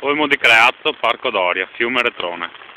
Olmo di Creazzo, Parco Doria, Fiume Retrone.